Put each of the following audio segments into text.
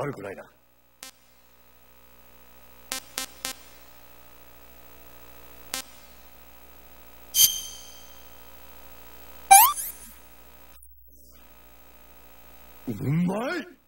悪くないな。うまい。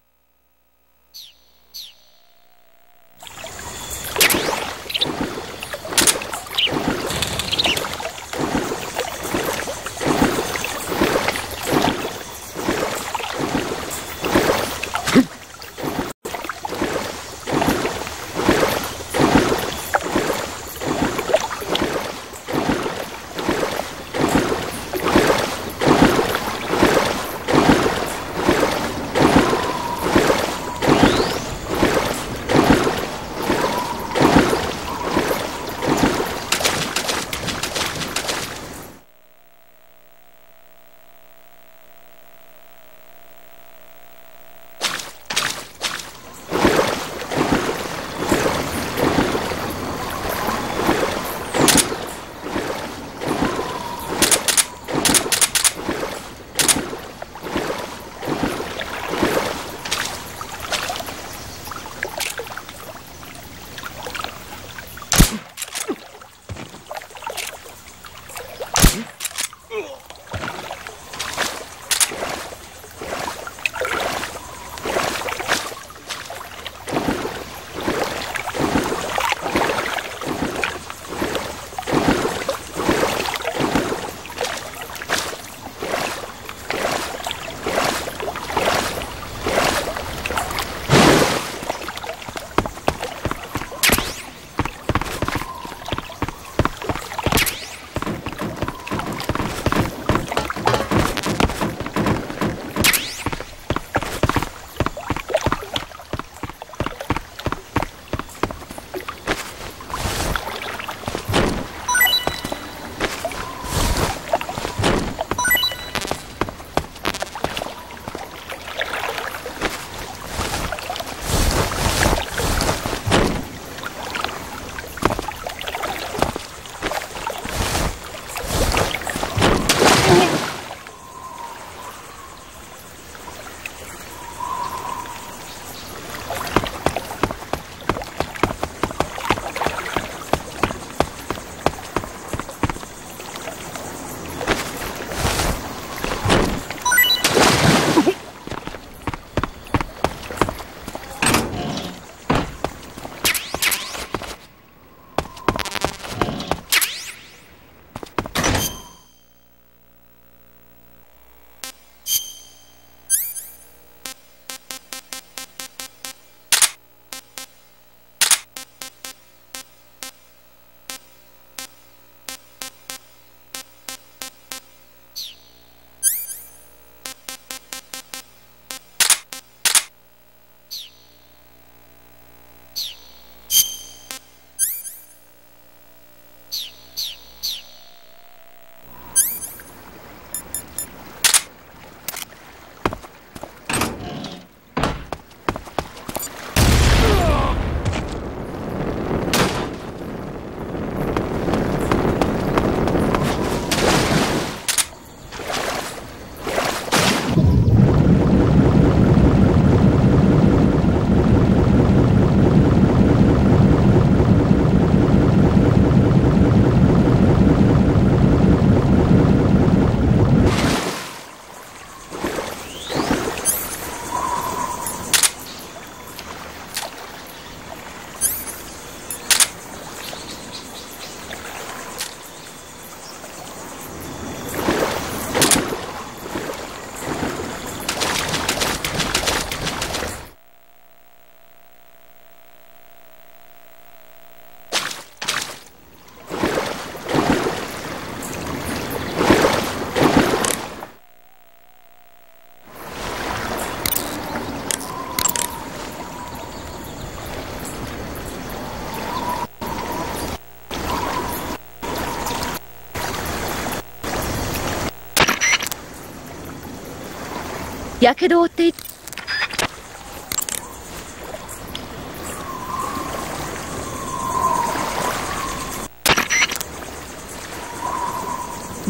やけどを負ってい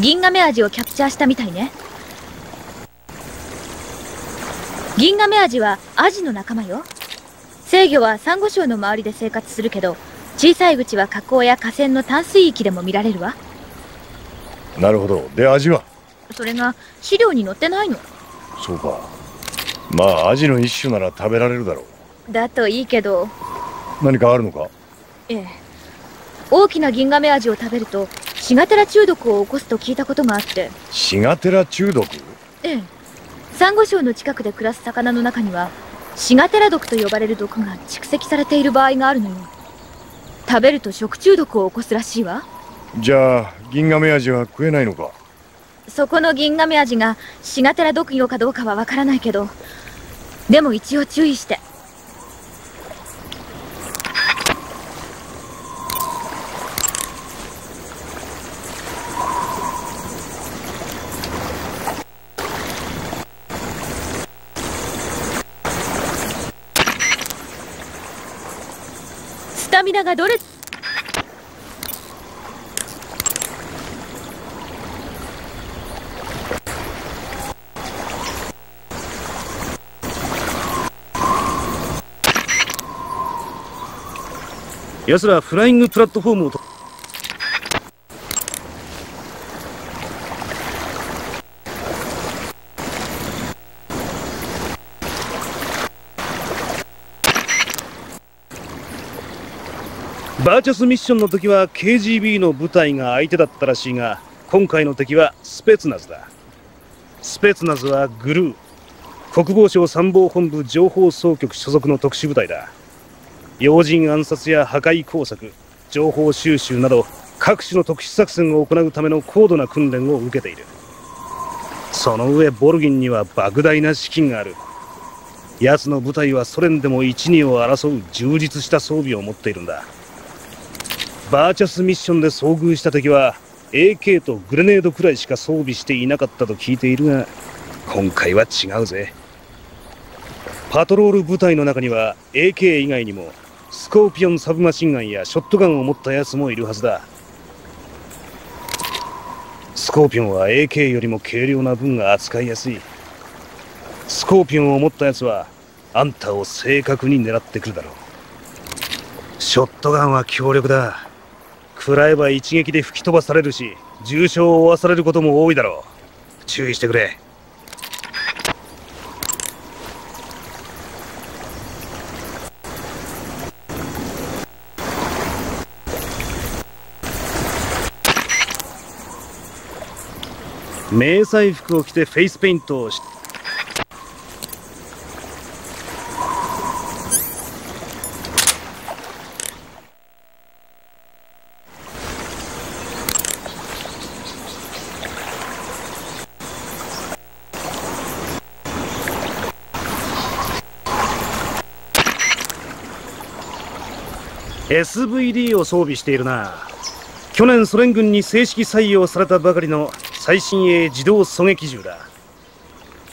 銀亀アジをキャプチャーしたみたいね。銀亀アジはアジの仲間よ。制御はサンゴ礁の周りで生活するけど小さい口は河口や河川の淡水域でも見られるわ。なるほど。で味は？それが資料に載ってないのそうか。まあアジの一種なら食べられるだろだといいけど。う何かあるのか？ええ。大きな銀亀アジを食べるとシガテラ中毒を起こすと聞いたことがあって。シガテラ中毒？ええ。サンゴ礁の近くで暮らす魚の中にはシガテラ毒と呼ばれる毒が蓄積されている場合があるのよ。食べると食中毒を起こすらしいわ。じゃあ銀亀アジは食えないのか？そこの銀亀アジがシガテラ毒魚かどうかはわからないけどでも一応注意して。スタミナがどれ奴らフライングプラットフォームをとバーチャスミッションの時は KGB の部隊が相手だったらしいが今回の敵はスペツナズだ。スペツナズはグルー。国防省参謀本部情報総局所属の特殊部隊だ。要人暗殺や破壊工作情報収集など各種の特殊作戦を行うための高度な訓練を受けている。その上ボルギンには莫大な資金がある。奴の部隊はソ連でも一二を争う充実した装備を持っているんだ。バーチャスミッションで遭遇した敵は AK とグレネードくらいしか装備していなかったと聞いているが今回は違うぜ。パトロール部隊の中には AK 以外にもスコーピオンサブマシンガンやショットガンを持ったやつもいるはずだ。スコーピオンは AK よりも軽量な分が扱いやすい。スコーピオンを持ったやつはあんたを正確に狙ってくるだろう。ショットガンは強力だ。食らえば一撃で吹き飛ばされるし重傷を負わされることも多いだろう。注意してくれ。迷彩服を着てフェイスペイントをし SVD を装備しているな。去年ソ連軍に正式採用されたばかりの最新鋭自動狙撃銃だ。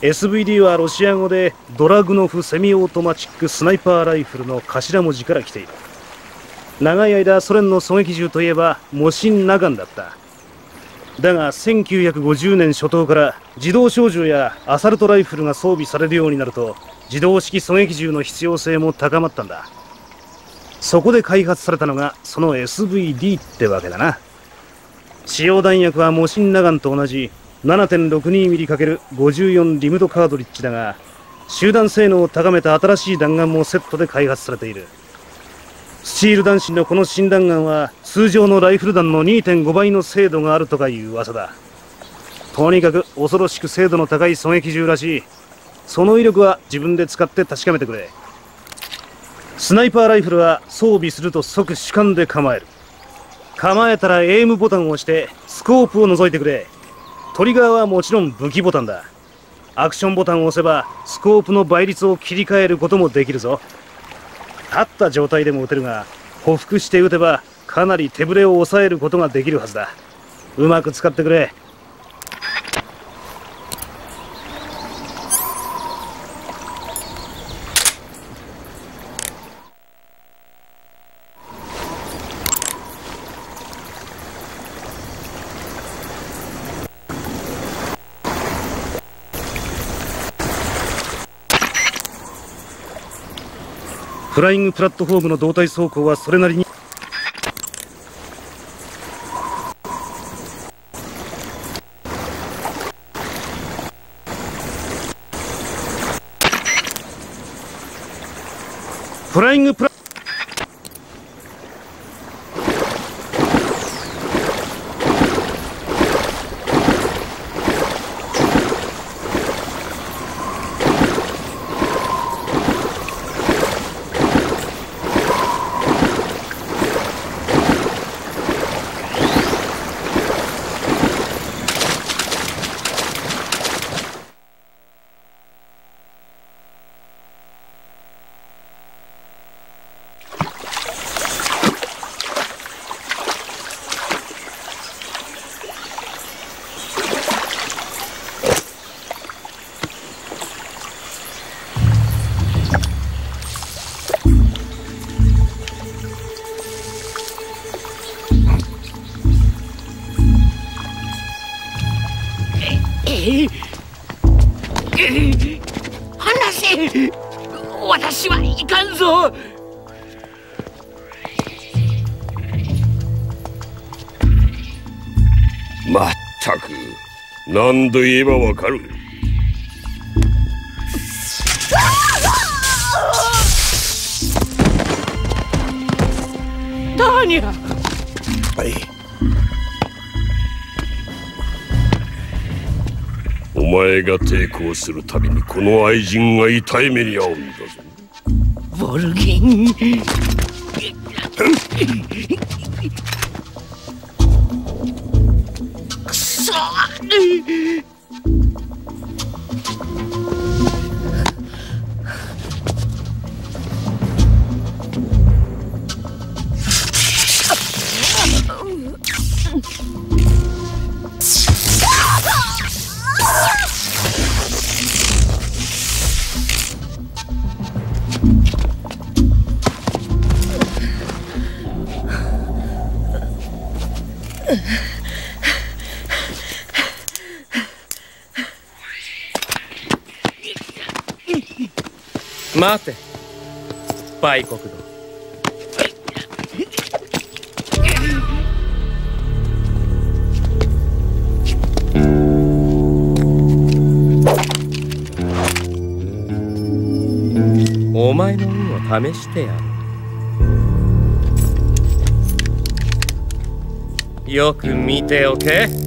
SVD はロシア語でドラグノフセミオートマチックスナイパーライフルの頭文字から来ている。長い間ソ連の狙撃銃といえばモシンナガンだった。だが1950年初頭から自動小銃やアサルトライフルが装備されるようになると自動式狙撃銃の必要性も高まったんだ。そこで開発されたのがその SVD ってわけだな。使用弾薬はモシンナガンと同じ 7.62mm×54 リムドカードリッジだが集団性能を高めた新しい弾丸もセットで開発されている。スチール弾子のこの新弾丸は通常のライフル弾の2.5倍の精度があるとかいう噂だ。とにかく恐ろしく精度の高い狙撃銃らしい。その威力は自分で使って確かめてくれ。スナイパーライフルは装備すると即主観で構える。構えたらエイムボタンを押してスコープを覗いてくれ。トリガーはもちろん武器ボタンだ。アクションボタンを押せばスコープの倍率を切り替えることもできるぞ。立った状態でも撃てるが匍匐して撃てばかなり手ぶれを抑えることができるはずだ。うまく使ってくれ。フライングプラットフォームの胴体走行はそれなりに何度言えばわかる？ダーニャはい。お前が抵抗するたびにこの愛人が痛い目に遭うんだぞ。ボルギンくそ待て。売国道お前の運を試してやる。よく見ておけ。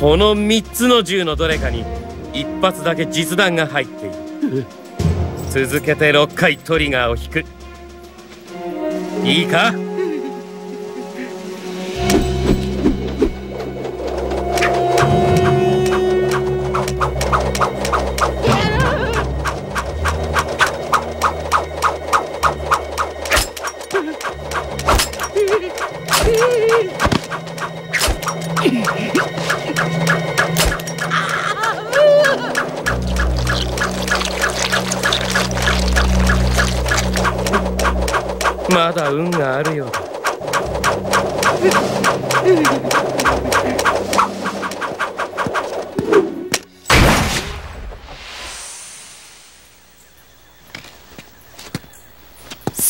この3つの銃のどれかに一発だけ実弾が入っている。続けて6回トリガーを引く。いいか？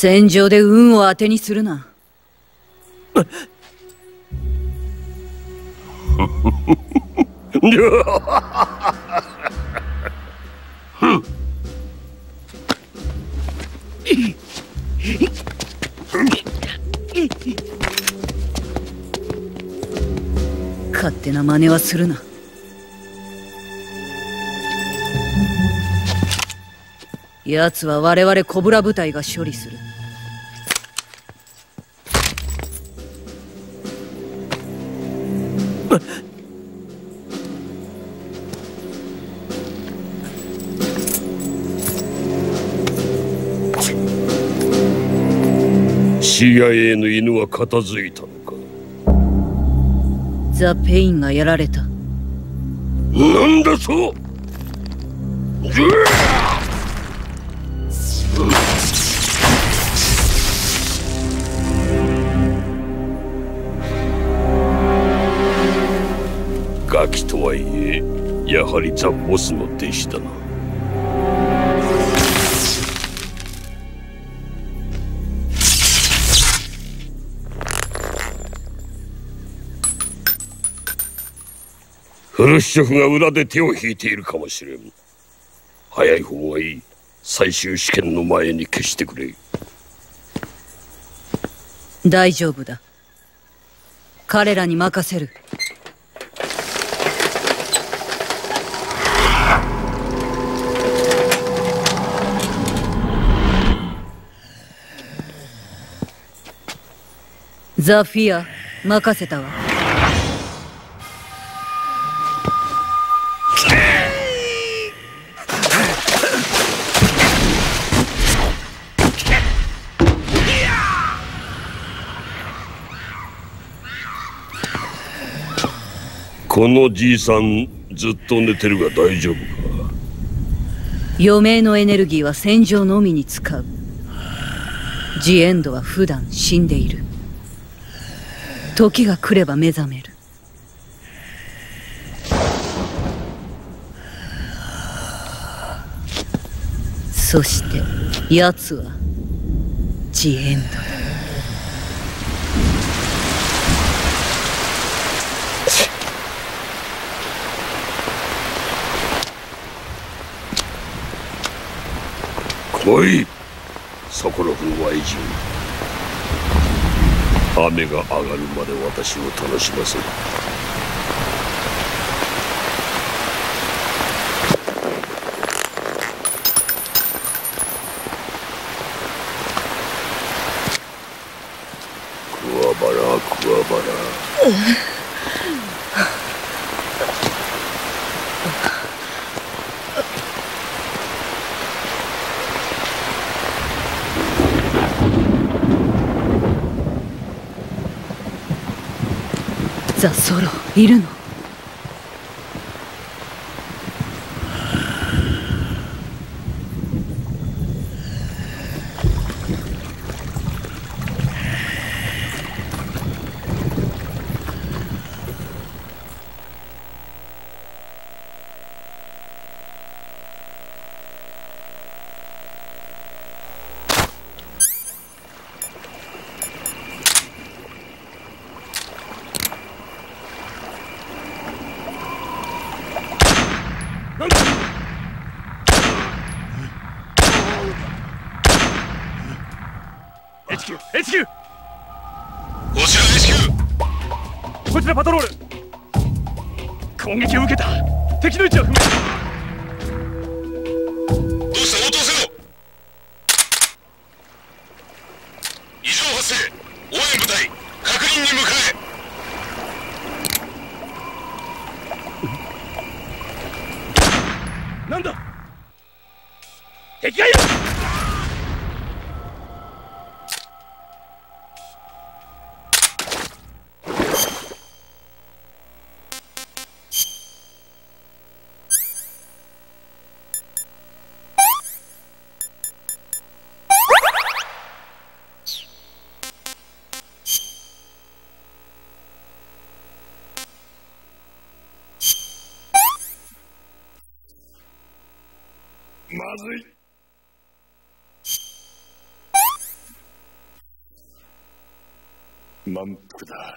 戦場で運を当てにするな。勝手な真似はするな。奴は我々コブラ部隊が処理する。CIA の犬は片付いたのか？ザ・ペインがやられた。なんだそう？ガキとはいえやはりザ・ボスの弟子だな。ルシチョフが裏で手を引いているかもしれん。早い方がいい。最終試験の前に消してくれ。大丈夫だ。彼らに任せる。ザ・フィア任せたわ。このじいさんずっと寝てるが大丈夫か？余命のエネルギーは戦場のみに使う。ジエンドは普段死んでいる。時が来れば目覚める。そして奴はジエンドだ来いソコロフの愛人雨が上がるまで私を楽しませるクワバラクワバラザ・ソロいるの？まずい。満腹だ。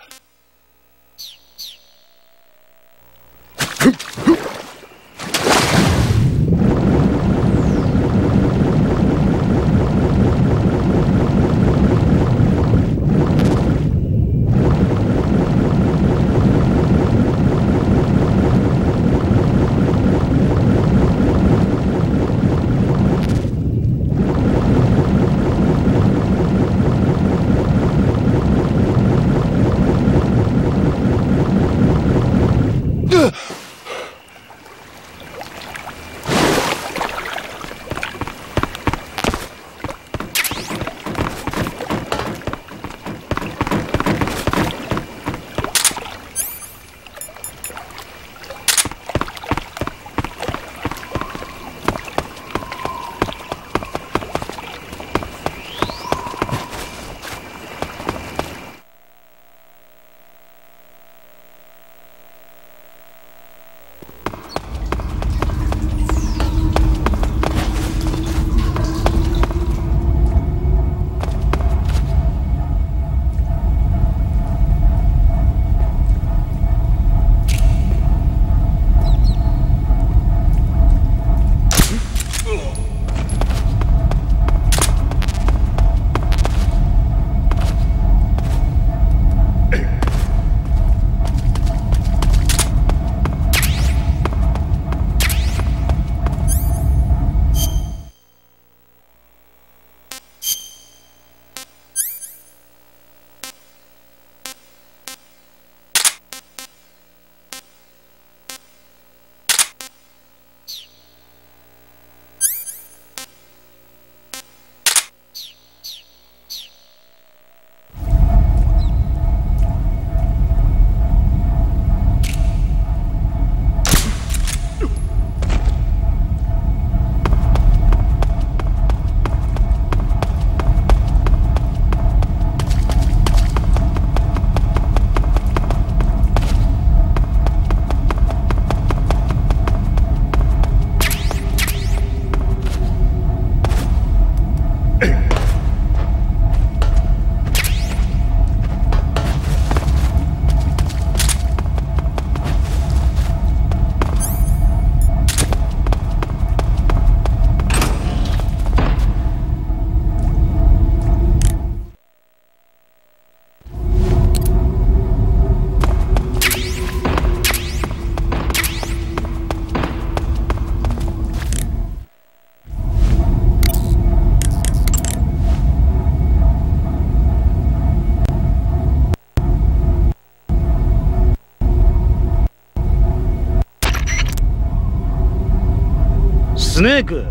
スネーク。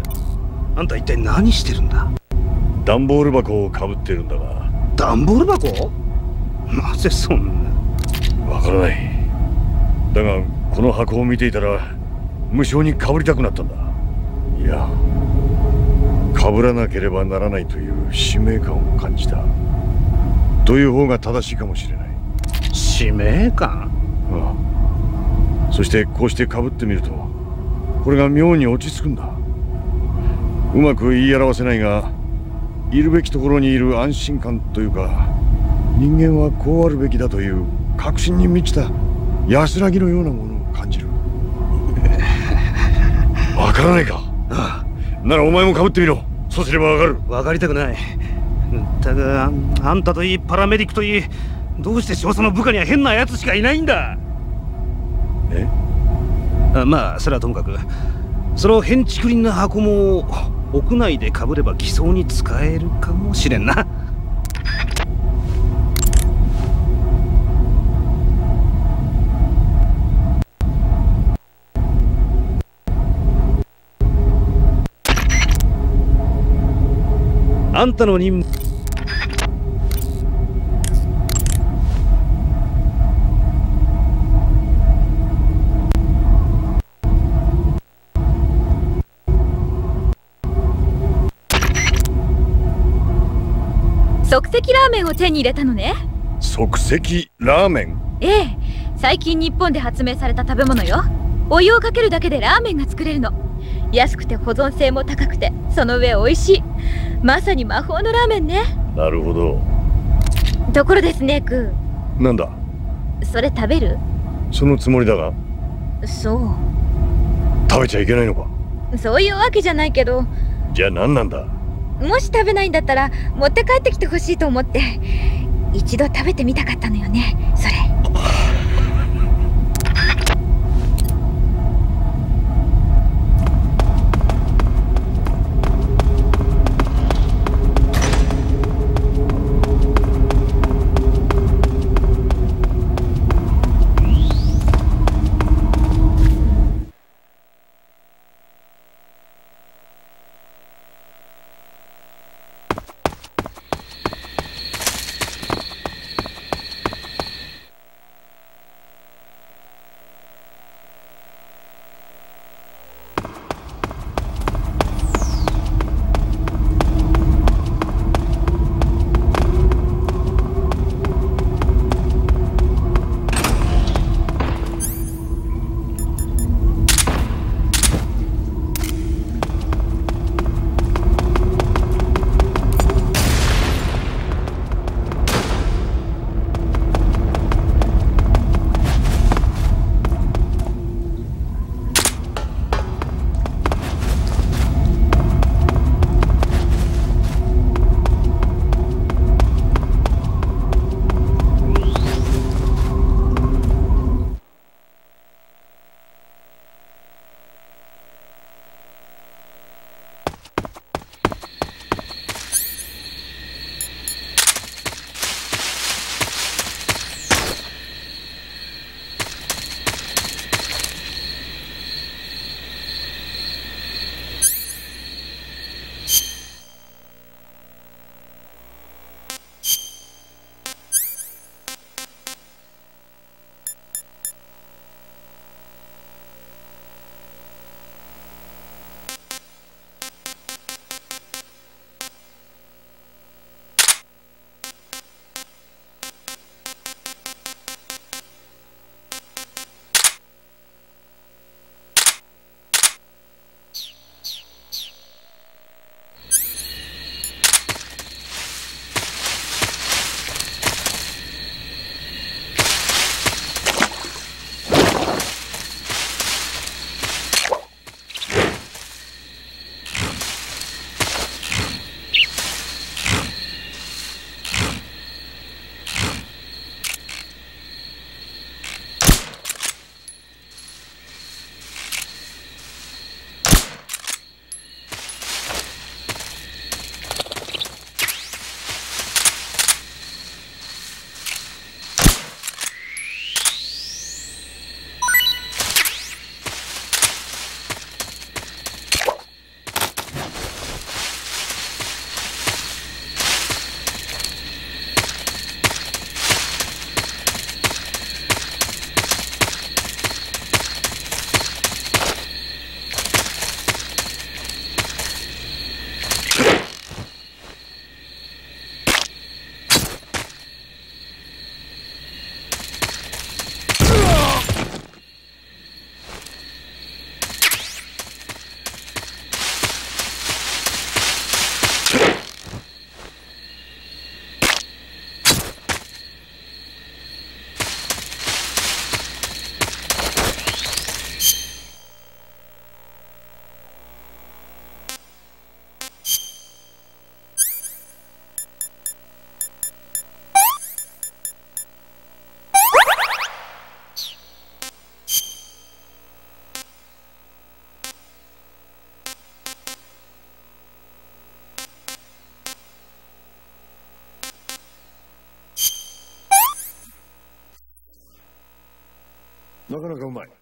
あんた一体何してるんだ？段ボール箱をかぶってるんだが。段ボール箱？なぜそんな？わからない。だがこの箱を見ていたら無性にかぶりたくなったんだ。いやかぶらなければならないという使命感を感じた。という方が正しいかもしれない。使命感？ああそしてこうしてかぶってみるとこれが妙に落ち着くんだうまく言い表せないがいるべきところにいる安心感というか人間はこうあるべきだという確信に満ちた安らぎのようなものを感じる。わからないか。あならお前もかぶってみろ。そうすればわかる。あ分かりたくない。だがああんたといいパラメディックといいどうして少佐の部下には変なやつしかいないんだ。え？あまあそれはともかくその変竹林な箱も屋内でかぶれば偽装に使えるかもしれんな。あんたの任務メンを手に入れたのね。即席ラーメン。ええ最近日本で発明された食べ物よ。お湯をかけるだけでラーメンが作れるの。安くて保存性も高くてその上美味しい。まさに魔法のラーメンね。なるほど。ところでスネー。クなんだ？それ食べる？そのつもりだが？そ食べちゃいけないのか？うそういうわけじゃないけど。じゃあ何なんだ？もし食べないんだったら持って帰ってきてほしいと思って一度食べてみたかったのよねそれ。なかなかうまい。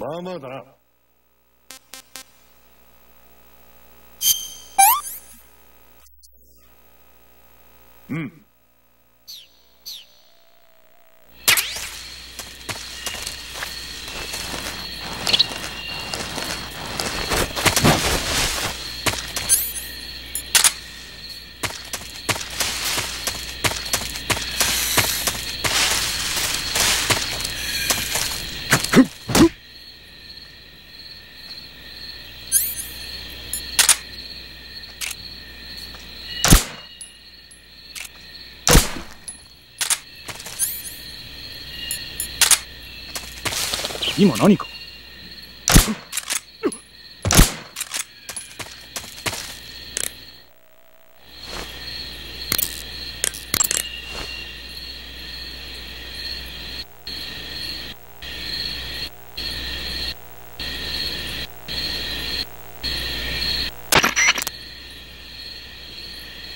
まあまあだな。うん。今何か？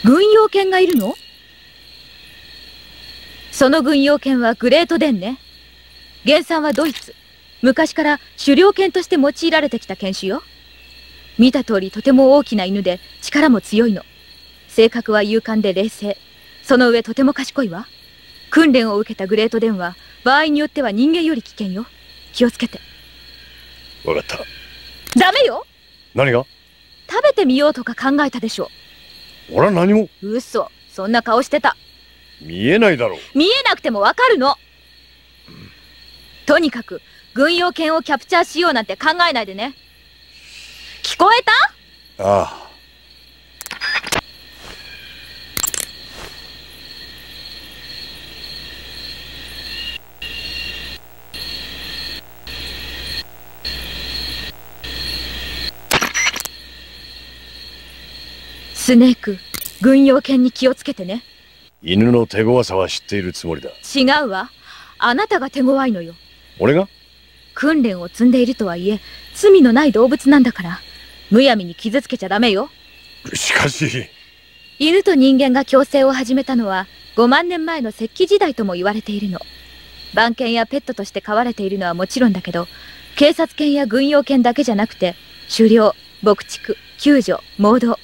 軍用犬がいるの？その軍用犬はグレートデンね。原産はドイツ。昔から狩猟犬として用いられてきた犬種よ。見た通りとても大きな犬で力も強いの。性格は勇敢で冷静。その上とても賢いわ。訓練を受けたグレートデンは場合によっては人間より危険よ。気をつけて。わかったダメよ何が？食べてみようとか考えたでしょ。俺は何も嘘。そんな顔してた。見えないだろう見えなくてもわかるの。とにかく、軍用犬をキャプチャーしようなんて考えないでね。聞こえた？ああスネーク、軍用犬に気をつけてね。犬の手強さは知っているつもりだ違うわ。あなたが手強いのよ。俺が？訓練を積んでいるとはいえ、罪のない動物なんだから、むやみに傷つけちゃダメよ。しかし犬と人間が共生を始めたのは、5万年前の石器時代とも言われているの。番犬やペットとして飼われているのはもちろんだけど、警察犬や軍用犬だけじゃなくて、狩猟、牧畜、救助、盲導、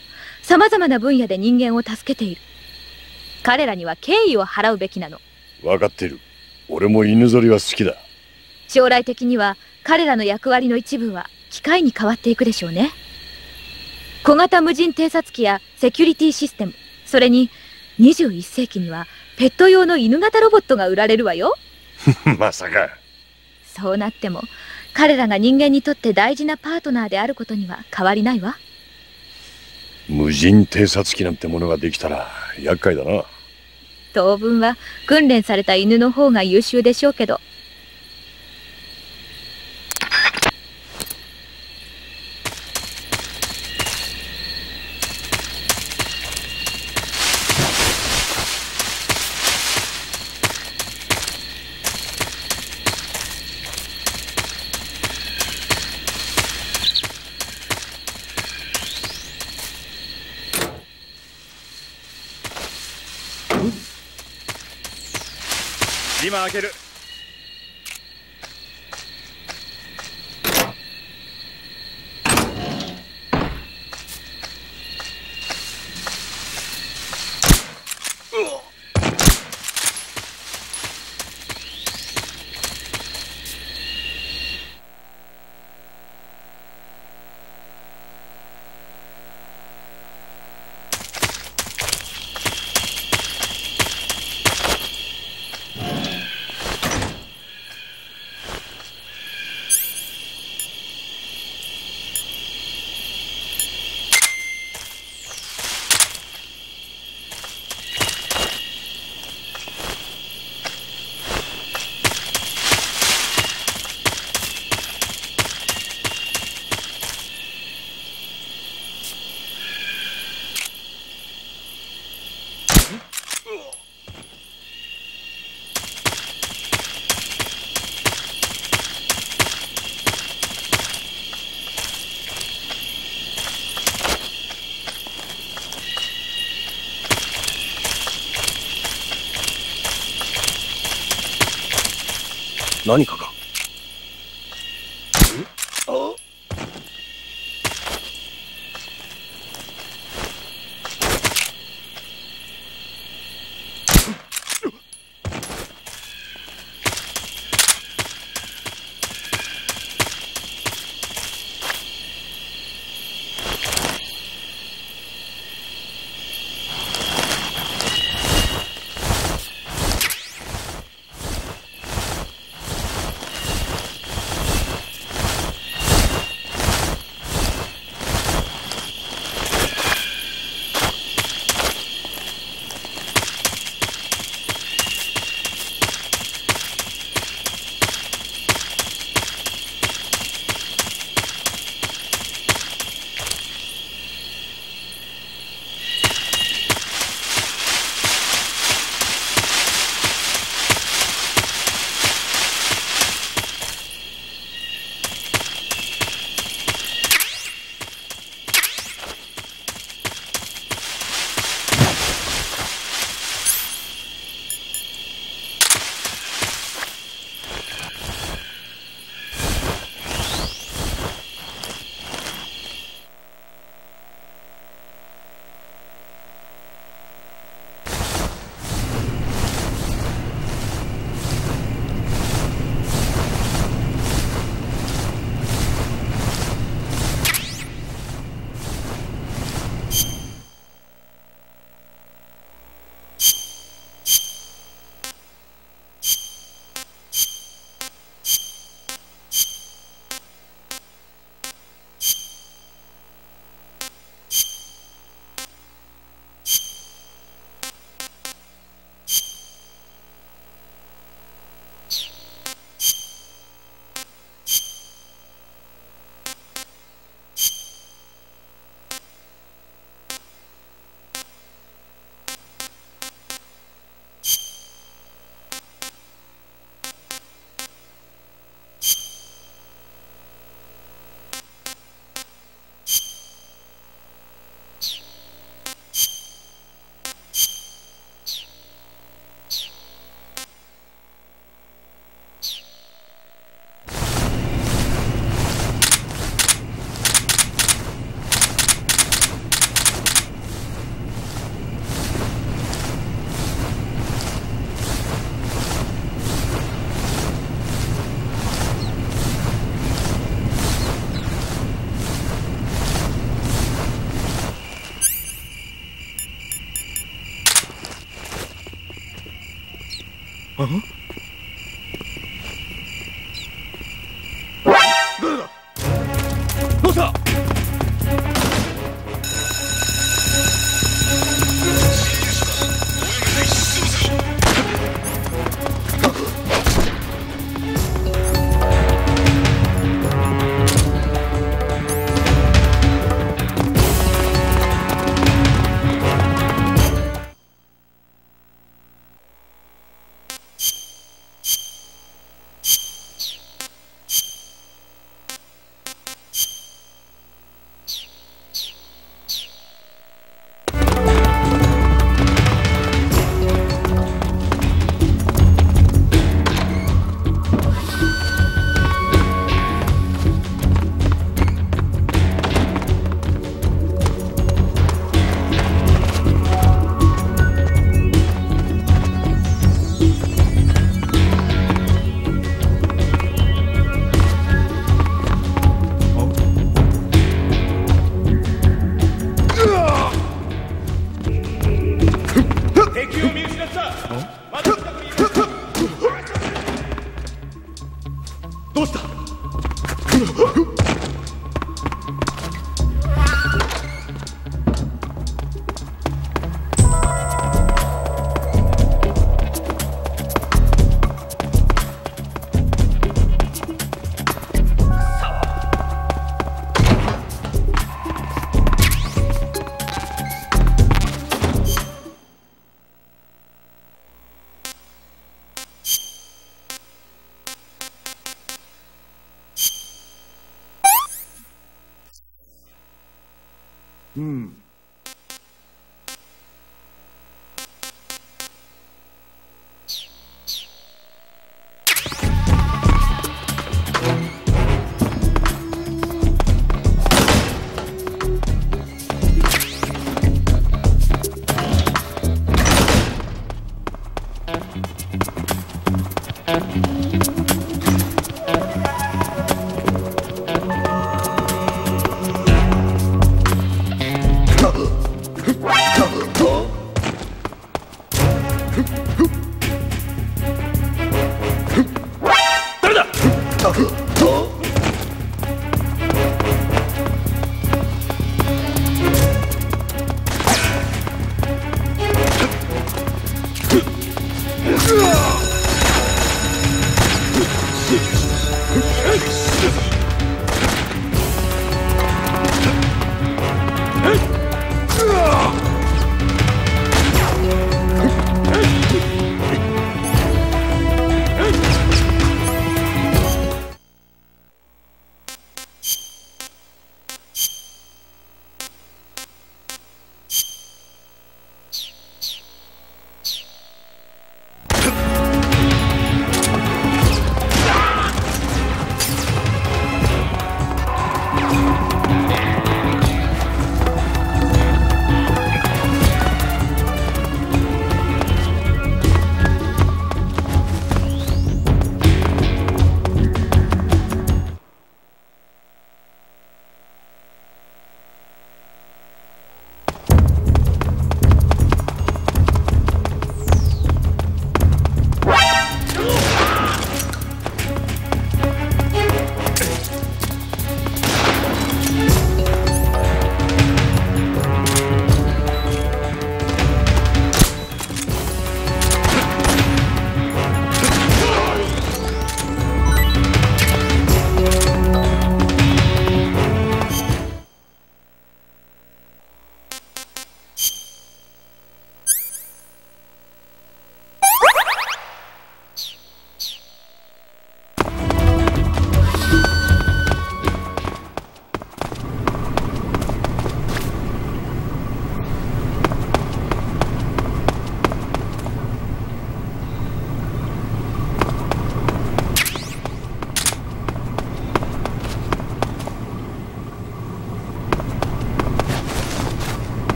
様々な分野で人間を助けている。彼らには敬意を払うべきなの。分かっている俺も犬ぞりは好きだ将来的には彼らの役割の一部は機械に変わっていくでしょうね。小型無人偵察機やセキュリティシステム、それに21世紀にはペット用の犬型ロボットが売られるわよ。まさかそうなっても彼らが人間にとって大事なパートナーであることには変わりないわ。無人偵察機なんてものができたら厄介だな当分は訓練された犬の方が優秀でしょうけど。今開ける。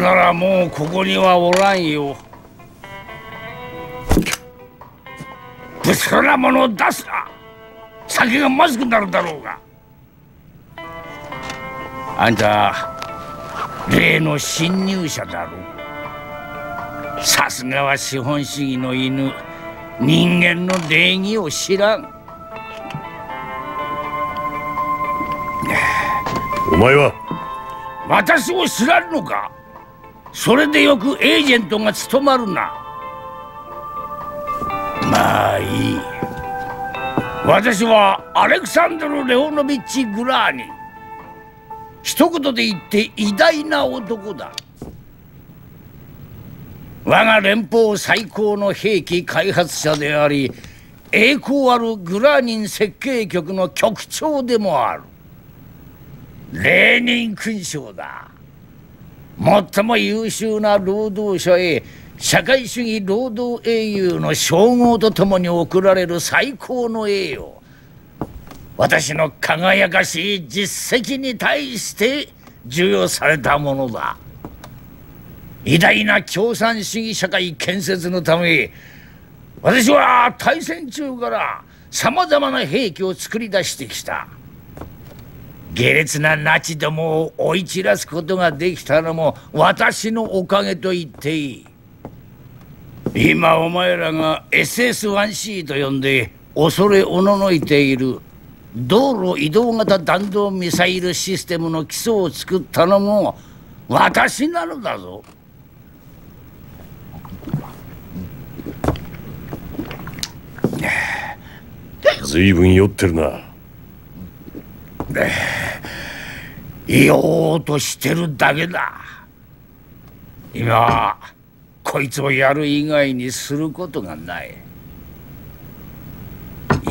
ならもうここにはおらんよ。ぶつからものを出すな。酒がまずくなるだろうが。あんた例の侵入者だろさすがは資本主義の犬。人間の礼儀を知らん。お前は？私を知らんのか？それでよくエージェントが務まるな。まあいい。私はアレクサンドル・レオノビッチ・グラーニ。一言で言って偉大な男だ。我が連邦最高の兵器開発者であり栄光あるグラーニン設計局の局長でもある。レーニン勲章だ。最も優秀な労働者へ社会主義労働英雄の称号とともに贈られる最高の栄誉。私の輝かしい実績に対して授与されたものだ。偉大な共産主義社会建設のため私は大戦中からさまざまな兵器を作り出してきた。下劣なナチどもを追い散らすことができたのも私のおかげと言っていい今お前らが SS1C と呼んで恐れおののいている道路移動型弾道ミサイルシステムの基礎を作ったのも私なのだぞ。随分酔ってるな言おうとしてるだけだ。今こいつをやる以外にすることがない。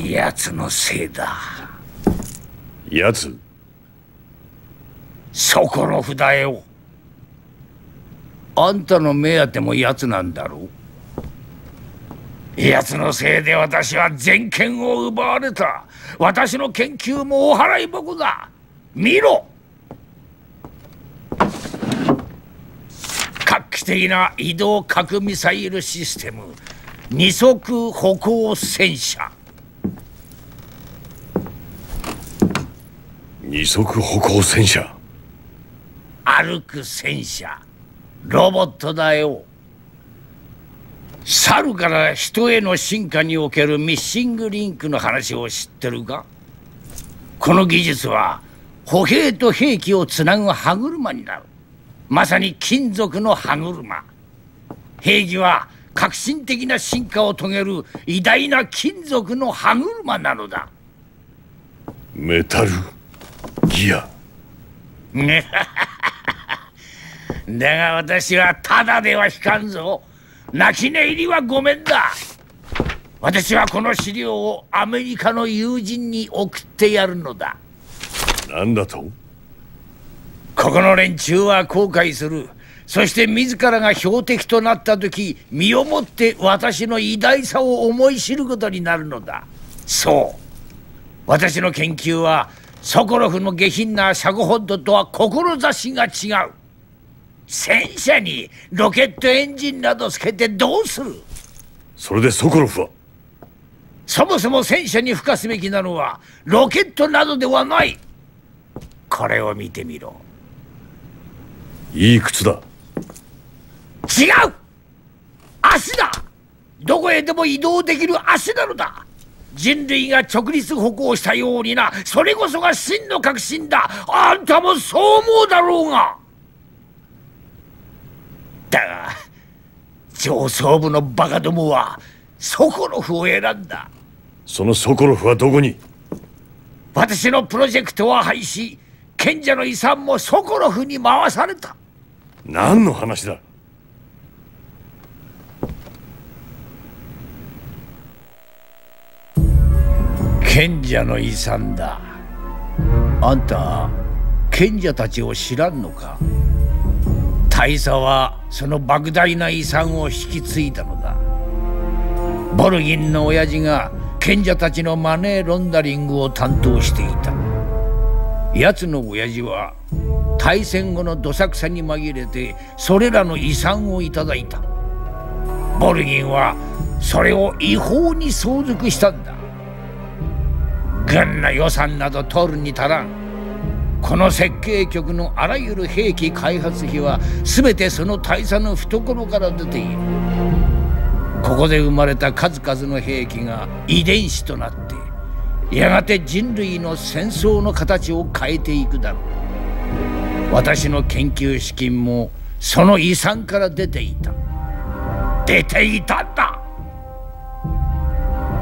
奴のせいだ。奴？ソコロフだよあんたの目当ても奴なんだろう奴のせいで私は全権を奪われた。私の研究もお払い箱だ見ろ。画期的な移動核ミサイルシステム。二足歩行戦車。二足歩行戦車。歩く戦車。ロボットだよ猿から人への進化におけるミッシングリンクの話を知ってるか？この技術は歩兵と兵器をつなぐ歯車になる。まさに金属の歯車。兵器は革新的な進化を遂げる偉大な金属の歯車なのだ。メタルギア。ね だが私はただでは引かんぞ泣き寝入りはごめんだ。私はこの資料をアメリカの友人に送ってやるのだ。何だと？ここの連中は後悔する。そして自らが標的となった時身をもって私の偉大さを思い知ることになるのだ。そう。私の研究はソコロフの下品なシャゴホッドとは志が違う戦車にロケットエンジンなどつけてどうする？それでソコロフは？そもそも戦車に付加すべきなのはロケットなどではない。これを見てみろ。いい靴だ。違う！足だ！どこへでも移動できる足なのだ！人類が直立歩行したようにな。それこそが真の革新だ。あんたもそう思うだろうがだが上層部のバカどもはソコロフを選んだ。そのソコロフはどこに？私のプロジェクトは廃止。賢者の遺産もソコロフに回された。何の話だ？賢者の遺産だ。あんた賢者たちを知らんのか？大佐はその莫大な遺産を引き継いだのだ。ボルギンの親父が賢者たちのマネーロンダリングを担当していた。奴の親父は大戦後のどさくさに紛れてそれらの遺産をいただいた。ボルギンはそれを違法に相続したんだ。軍の予算など取るに足らん。この設計局のあらゆる兵器開発費は全てその大佐の懐から出ているここで生まれた数々の兵器が遺伝子となってやがて人類の戦争の形を変えていくだろう。私の研究資金もその遺産から出ていた。出ていたんだ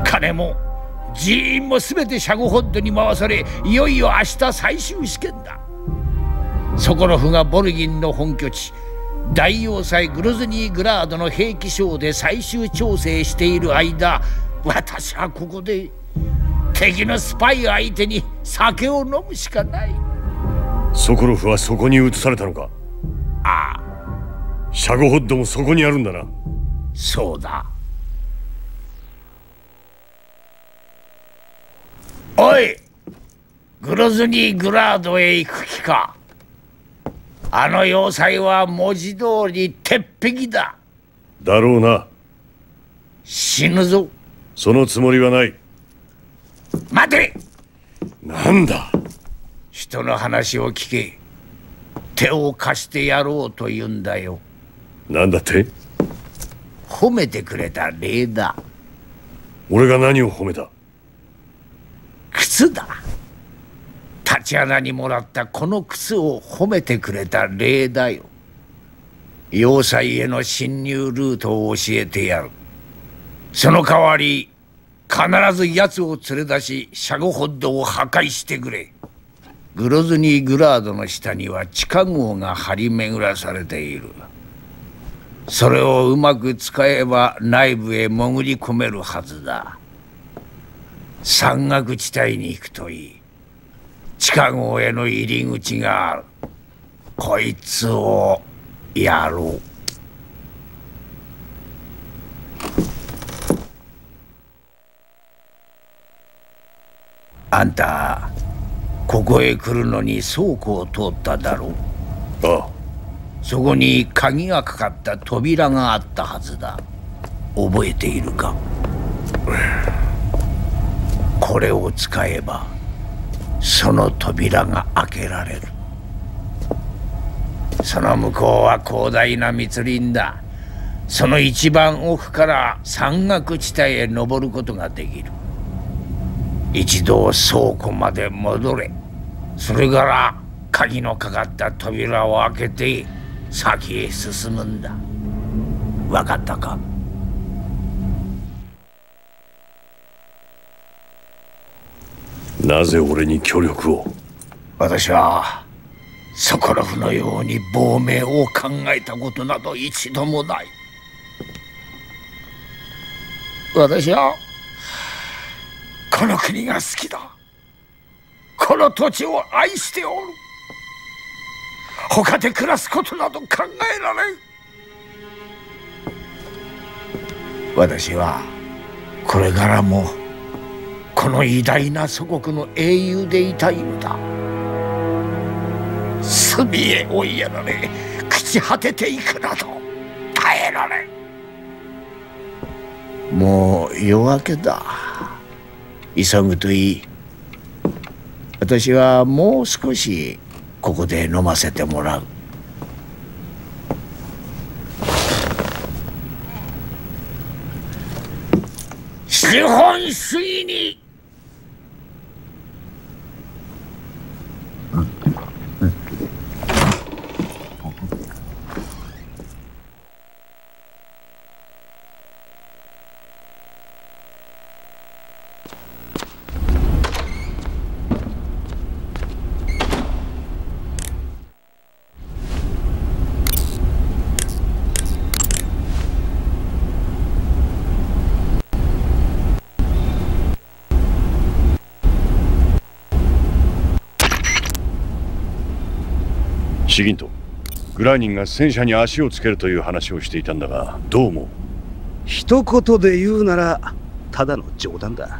金も人員も全てシャゴホッドに回されいよいよ明日最終試験だ。ソコロフがボルギンの本拠地大要塞グロズニーグラードの兵器省で最終調整している間私はここで敵のスパイ相手に酒を飲むしかない。ソコロフはそこに移されたのか？ああ。シャゴホッドもそこにあるんだな。そうだおいグロズニーグラードへ行く気か。あの要塞は文字通り鉄壁だ。だろうな。死ぬぞ。そのつもりはない。待て。なんだ。人の話を聞け。手を貸してやろうと言うんだよ。なんだって？褒めてくれた礼だ。俺が何を褒めた？靴だ。立ち穴にもらったこの靴を褒めてくれた礼だよ。要塞への侵入ルートを教えてやる。その代わり必ず奴を連れ出しシャゴホッドを破壊してくれ。グロズニーグラードの下には地下壕が張り巡らされている。それをうまく使えば内部へ潜り込めるはずだ。山岳地帯に行くといい。地下壕への入り口がある。こいつをやろうあんたここへ来るのに倉庫を通っただろう。ああ。そこに鍵がかかった扉があったはずだ。覚えているか？これを使えばその扉が開けられる。その向こうは広大な密林だ。その一番奥から山岳地帯へ登ることができる。一度倉庫まで戻れ。それから鍵のかかった扉を開けて先へ進むんだ。分かったか？なぜ俺に協力を？私はソコロフのように亡命を考えたことなど一度もない。私はこの国が好きだ。この土地を愛しておる。他で暮らすことなど考えられん。私はこれからもこの偉大な祖国の英雄でいたいのだ。隅へ追いやられ朽ち果てていくなど耐えられもう夜明けだ。急ぐといい。私はもう少しここで飲ませてもらう。資本主義に Thank you. シギントグラーニンが戦車に足をつけるという話をしていたんだがどう思う？一言で言うならただの冗談だ。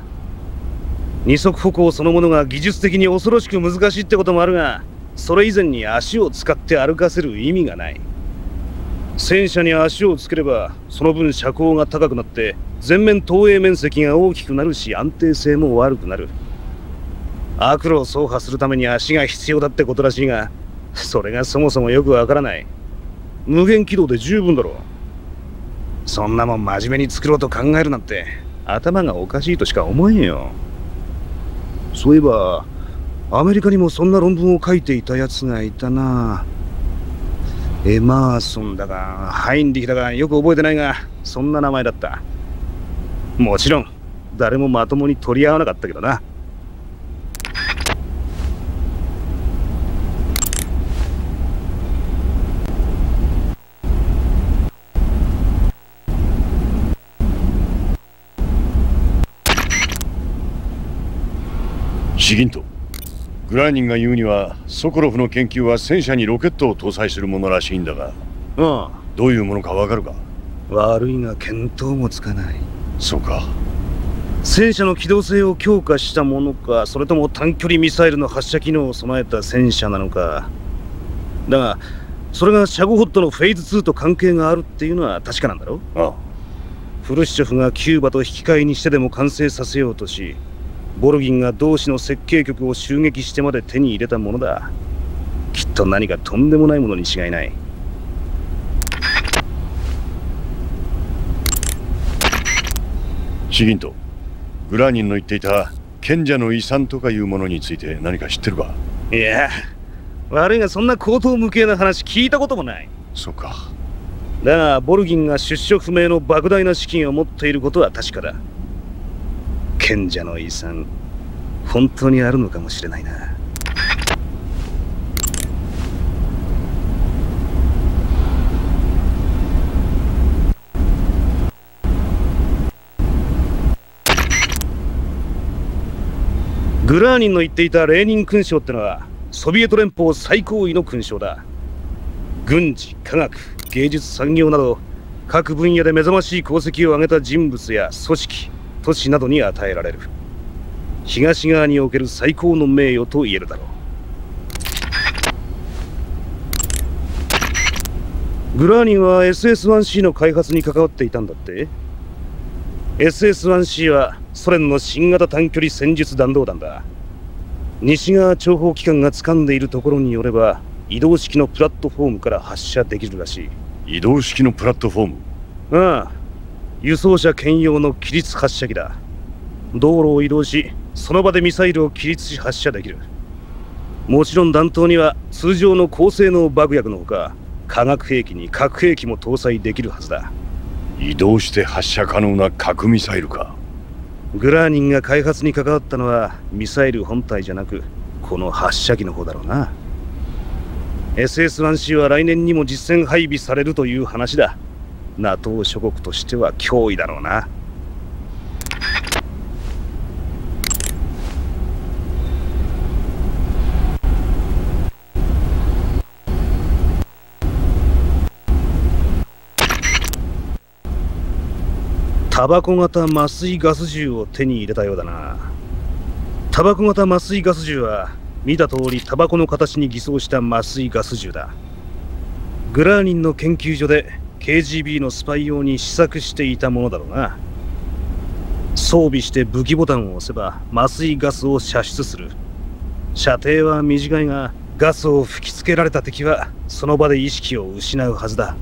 二足歩行そのものが技術的に恐ろしく難しいってこともあるがそれ以前に足を使って歩かせる意味がない。戦車に足をつければその分車高が高くなって全面投影面積が大きくなるし安定性も悪くなる。悪路を走破するために足が必要だってことらしいが それがそもそもよくわからない。無限軌道で十分だろう。そんなもん真面目に作ろうと考えるなんて頭がおかしいとしか思えんよ。そういえばアメリカにもそんな論文を書いていたやつがいたな。エマーソンだかハインリヒだかよく覚えてないがそんな名前だった。もちろん誰もまともに取り合わなかったけどな。シギント。グラーニンが言うにはソコロフの研究は戦車にロケットを搭載するものらしいんだがあどういうものかわかるか？あ悪いが見当もつかない。そうか。戦車の機動性を強化したものかそれとも短距離ミサイルの発射機能を備えた戦車なのか。だがそれがシャゴホットのフェーズ2と関係があるっていうのは確かなんだろああ。フルシチョフがキューバと引き換えにしてでも完成させようとしボルギンが同志の設計局を襲撃してまで手に入れたものだ。きっと何かとんでもないものに違いない。シギントグラーニンの言っていた賢者の遺産とかいうものについて何か知ってるか？いや悪いがそんな高等無形な話聞いたこともない。そうか。だがボルギンが出所不明の莫大な資金を持っていることは確かだ賢者の遺産本当にあるのかもしれないな。グラーニンの言っていたレーニン勲章ってのはソビエト連邦最高位の勲章だ。軍事科学芸術産業など各分野で目覚ましい功績を上げた人物や組織。都市などに与えられる。東側における最高の名誉と言えるだろう。グラーニンは SS1C の開発に関わっていたんだって。SS1C はソ連の新型短距離戦術弾道弾だ。西側諜報機関が掴んでいるところによれば移動式のプラットフォームから発射できるらしい。移動式のプラットフォーム？ああ輸送車兼用の起立発射機だ。道路を移動しその場でミサイルを起立し発射できる。もちろん弾頭には通常の高性能爆薬のほか化学兵器に核兵器も搭載できるはずだ。移動して発射可能な核ミサイルか。グラーニンが開発に関わったのはミサイル本体じゃなくこの発射機の方だろうな。SS1C は来年にも実戦配備されるという話だ NATO 諸国としては脅威だろうなタバコ型麻酔ガス銃を手に入れたようだなタバコ型麻酔ガス銃は見た通りタバコの形に偽装した麻酔ガス銃だグラーニンの研究所で KGB のスパイ用に試作していたものだろうな。装備して武器ボタンを押せば麻酔ガスを射出する。射程は短いがガスを吹きつけられた敵はその場で意識を失うはずだ。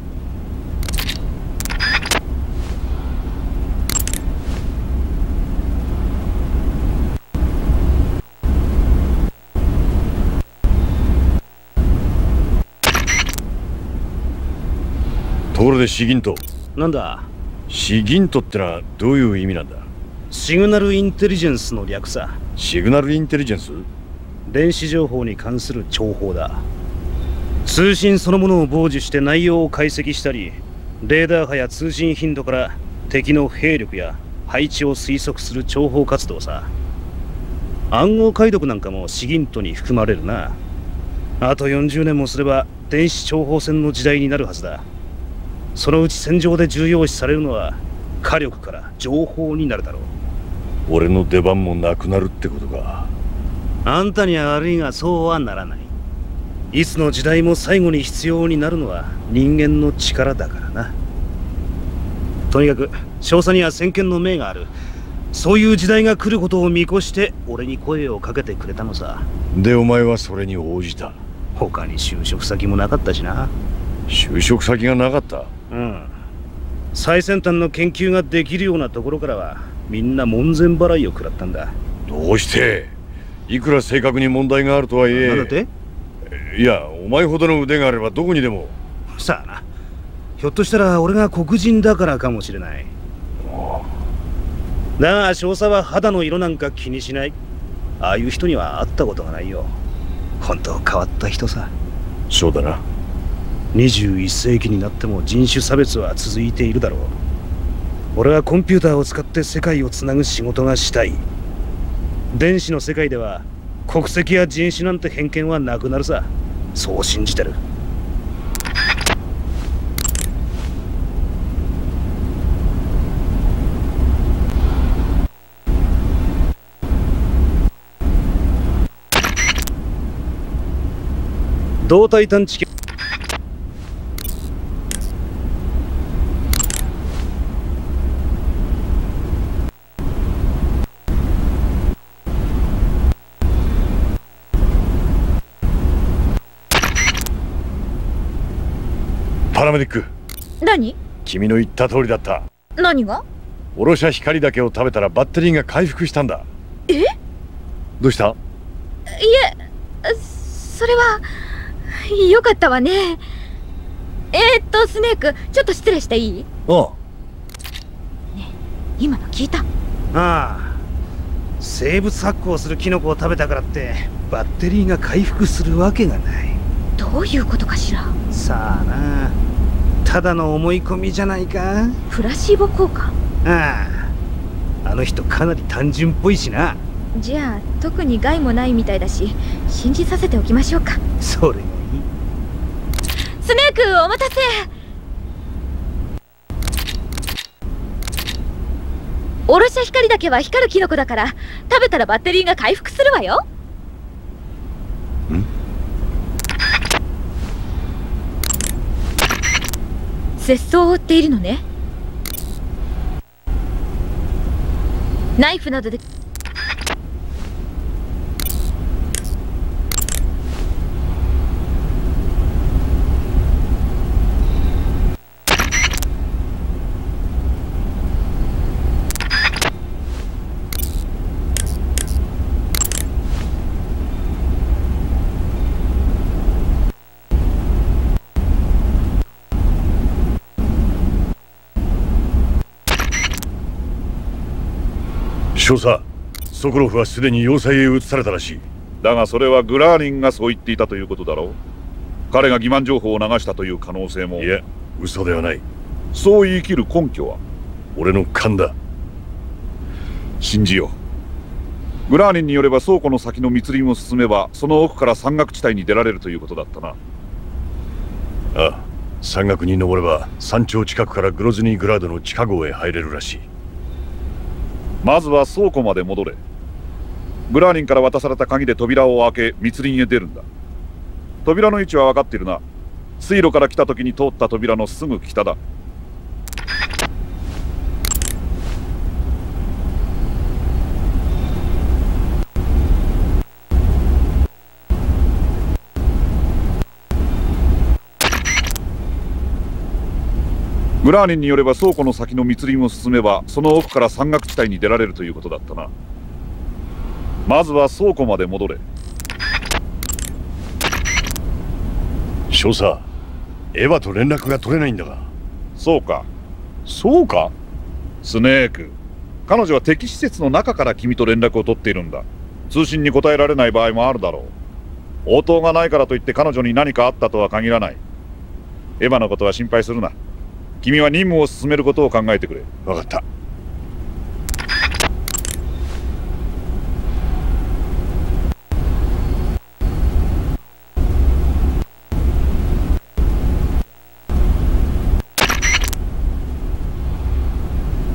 ころでシギント。なんだ？シギントってのはどういう意味なんだ？シグナルインテリジェンスの略さ。シグナルインテリジェンス？電子情報に関する情報だ。通信そのものを傍受して内容を解析したりレーダー波や通信頻度から敵の兵力や配置を推測する諜報活動さ。暗号解読なんかもシギントに含まれるな。あと40年もすれば電子諜報戦の時代になるはずだそのうち戦場で重要視されるのは火力から情報になるだろう。俺の出番もなくなるってことか。あんたには悪いがそうはならない。いつの時代も最後に必要になるのは人間の力だからな。とにかく少佐には先見の明がある。そういう時代が来ることを見越して俺に声をかけてくれたのさ。でお前はそれに応じた。他に就職先もなかったしな。就職先がなかったうん。最先端の研究ができるようなところからはみんな門前払いを食らったんだ。どうしていくら正確に問題があるとはいえなんだって？いやお前ほどの腕があればどこにでも。さあな。ひょっとしたら俺が黒人だからかもしれない。だが少佐は肌の色なんか気にしない。ああいう人には会ったことがないよ。本当変わった人さ。そうだな21世紀になっても人種差別は続いているだろう。俺はコンピューターを使って世界をつなぐ仕事がしたい。電子の世界では国籍や人種なんて偏見はなくなるさ。そう信じてる。胴体探知機パラメディック。何？君の言った通りだった。何が？おろしゃ光だけを食べたらバッテリーが回復したんだ。え？どうした？いえそれはよかったわね。えー、っとスネークちょっと失礼していい？ああ。今の聞いた。ああ。生物発酵するキノコを食べたからってバッテリーが回復するわけがない。どういうことかしら？さあなただの思い込みじゃないか？プラシーボ効果あああの人かなり単純っぽいしな。じゃあ特に害もないみたいだし信じさせておきましょうか。それがいいスネークお待たせ。おろしゃ光だけは光るキノコだから食べたらバッテリーが回復するわよ節操を追っているのね。ナイフなどで少佐ソコロフはすでに要塞へ移されたらしい。だがそれはグラーリンがそう言っていたということだろう。彼が欺瞞情報を流したという可能性も。いや嘘ではない。そう言い切る根拠は？俺の勘だ。信じよう。グラーリンによれば倉庫の先の密林を進めばその奥から山岳地帯に出られるということだったな。ああ山岳に登れば山頂近くからグロズニーグラードの地下壕へ入れるらしいまずは倉庫まで戻れ。グラーニンから渡された鍵で扉を開け密林へ出るんだ。扉の位置は分かっているな。水路から来た時に通った扉のすぐ北だ。グラーリンによれば倉庫の先の密林を進めばその奥から山岳地帯に出られるということだったな。まずは倉庫まで戻れ。少佐エヴァと連絡が取れないんだが。そうか。そうか？スネーク。彼女は敵施設の中から君と連絡を取っているんだ。通信に答えられない場合もあるだろう。応答がないからといって彼女に何かあったとは限らない。エヴァのことは心配するな君は任務を進めることを考えてくれ。分かった。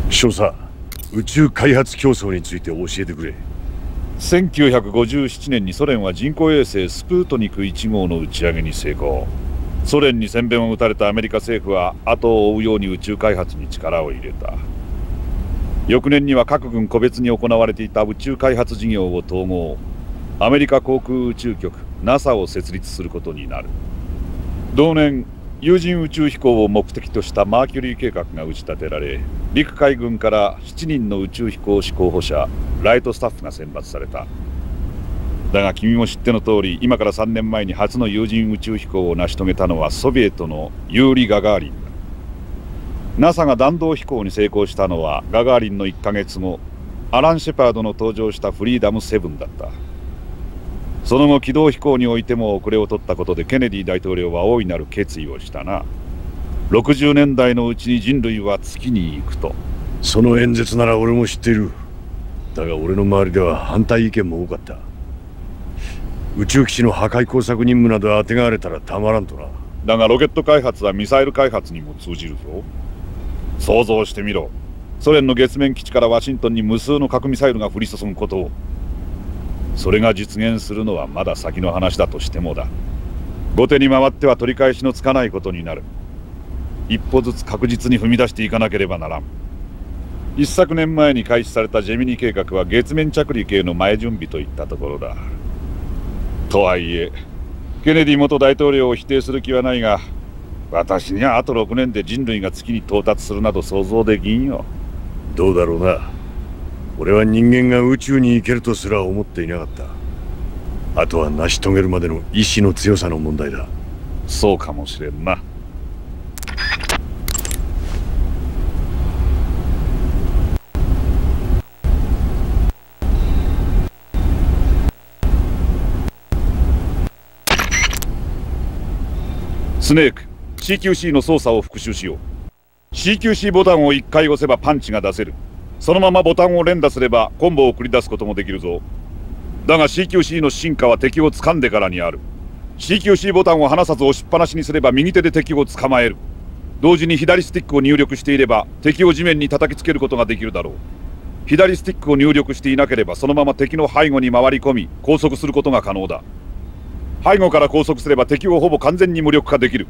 少佐宇宙開発競争について教えてくれ。1957年にソ連は人工衛星スプートニク1号の打ち上げに成功。ソ連に先鞭を打たれたアメリカ政府は後を追うように宇宙開発に力を入れた。翌年には各軍個別に行われていた宇宙開発事業を統合。アメリカ航空宇宙局 NASA を設立することになる。同年有人宇宙飛行を目的としたマーキュリー計画が打ち立てられ陸海軍から7人の宇宙飛行士候補者ライトスタッフが選抜された。だが君も知っての通り今から3年前に初の有人宇宙飛行を成し遂げたのはソビエトのユーリ・ガガーリンだ。NASA が弾道飛行に成功したのはガガーリンの1ヶ月後アラン・シェパードの登場したフリーダム7だった。その後軌道飛行においても遅れを取ったことでケネディ大統領は大いなる決意をしたな。60年代のうちに人類は月に行くと。その演説なら俺も知っている。だが俺の周りでは反対意見も多かった。宇宙基地の破壊工作任務などあてがわれたらたまらんとな。だがロケット開発はミサイル開発にも通じるぞ。想像してみろ。ソ連の月面基地からワシントンに無数の核ミサイルが降り注ぐことを。それが実現するのはまだ先の話だとしてもだ。後手に回っては取り返しのつかないことになる。一歩ずつ確実に踏み出していかなければならん。一昨年前に開始されたジェミニ計画は月面着陸への前準備といったところだ。とはいえケネディ元大統領を否定する気はないが私にはあと6年で人類が月に到達するなど想像できんよ。どうだろうな。俺は人間が宇宙に行けるとすら思っていなかった。あとは成し遂げるまでの意志の強さの問題だ。そうかもしれんなスネーク CQC の操作を復習しよう。CQC ボタンを1回押せばパンチが出せる。そのままボタンを連打すればコンボを繰り出すこともできるぞ。だが CQC の進化は敵を掴んでからにある。CQC ボタンを離さず押しっぱなしにすれば右手で敵を捕まえる。同時に左スティックを入力していれば敵を地面に叩きつけることができるだろう。左スティックを入力していなければそのまま敵の背後に回り込み拘束することが可能だ。背後から拘束すれば敵をほぼ完全に無力化できる。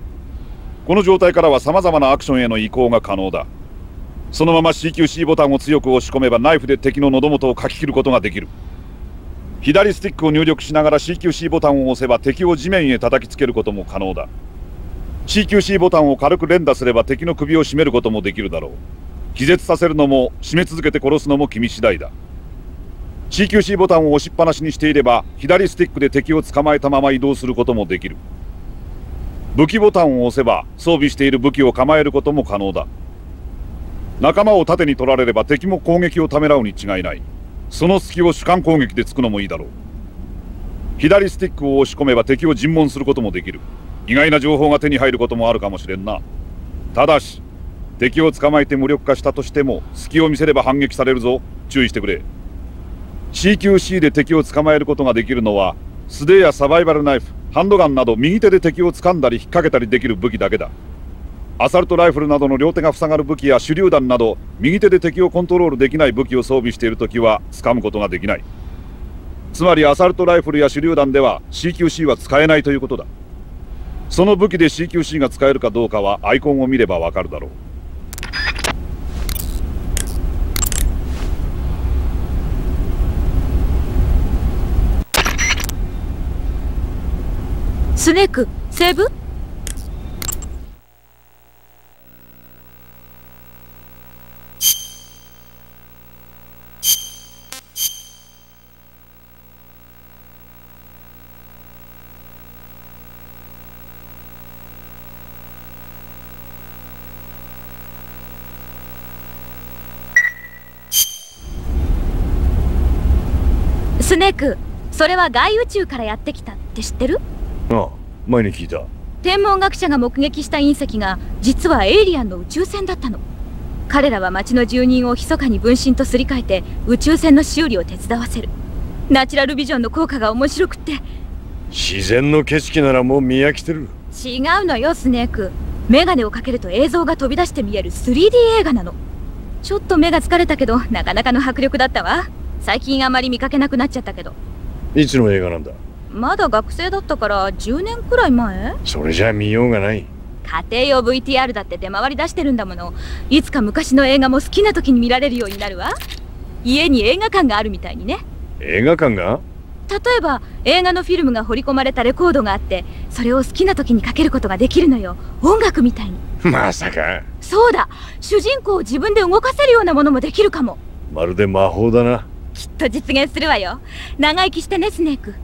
この状態からは様々なアクションへの移行が可能だ。そのまま CQC ボタンを強く押し込めばナイフで敵の喉元をかき切ることができる。左スティックを入力しながら CQC ボタンを押せば敵を地面へ叩きつけることも可能だ。CQC ボタンを軽く連打すれば敵の首を絞めることもできるだろう。気絶させるのも締め続けて殺すのも君次第だ。CQC ボタンを押しっぱなしにしていれば左スティックで敵を捕まえたまま移動することもできる。武器ボタンを押せば装備している武器を構えることも可能だ。仲間を盾に取られれば敵も攻撃をためらうに違いない。その隙を主観攻撃でつくのもいいだろう。左スティックを押し込めば敵を尋問することもできる。意外な情報が手に入ることもあるかもしれんな。ただし敵を捕まえて無力化したとしても隙を見せれば反撃されるぞ。注意してくれ。CQC で敵を捕まえることができるのは素手やサバイバルナイフハンドガンなど右手で敵を掴んだり引っ掛けたりできる武器だけだ。アサルトライフルなどの両手が塞がる武器や手榴弾など右手で敵をコントロールできない武器を装備している時は掴むことができない。つまりアサルトライフルや手榴弾では CQC は使えないということだ。その武器で CQC が使えるかどうかはアイコンを見ればわかるだろう。スネークセーブ？スネークそれは外宇宙からやってきたって知ってる？ああ前に聞いた。天文学者が目撃した隕石が実はエイリアンの宇宙船だったの。彼らは町の住人を密かに分身とすり替えて宇宙船の修理を手伝わせる。ナチュラルビジョンの効果が面白くって。自然の景色ならもう見飽きてる。違うのよスネーク。メガネをかけると映像が飛び出して見える 3D 映画なの。ちょっと目が疲れたけどなかなかの迫力だったわ。最近あまり見かけなくなっちゃったけど。いつの映画なんだ？まだ学生だったから10年くらい前？それじゃ見ようがない。家庭用 VTR だって出回り出してるんだもの。いつか昔の映画も好きな時に見られるようになるわ。家に映画館があるみたいにね。映画館が？例えば映画のフィルムが彫り込まれたレコードがあってそれを好きな時にかけることができるのよ。音楽みたいに。まさか。そうだ。主人公を自分で動かせるようなものもできるかも。まるで魔法だな。きっと実現するわよ。長生きしてねスネーク